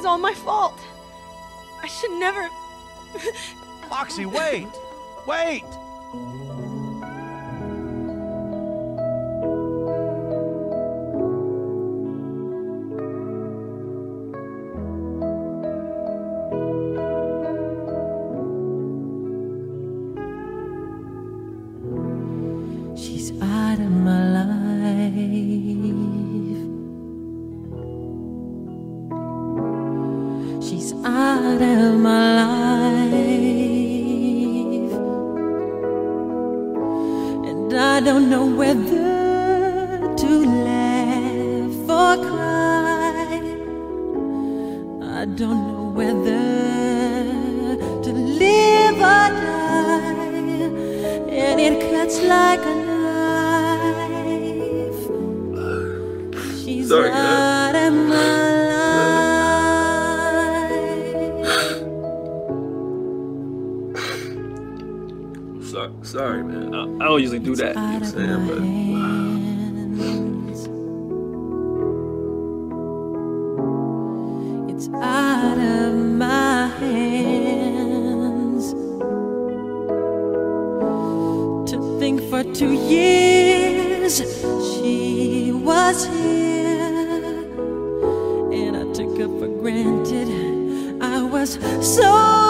Is all my fault. I should never. Foxy, wait! Wait! Out of my life. And I don't know whether to laugh or cry. I don't know whether to live or die. And it cuts like a knife. She's Sorry, So, sorry, man. I, I don't usually do that. You know what I'm saying? But. It's out of my hands. To think for two years she was here, and I took her for granted. I was so.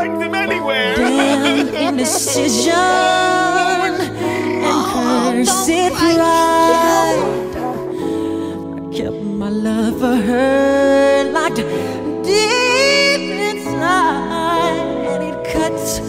Find them anywhere! Indecision and cursed pride. I kept my love for her locked deep inside, and it cuts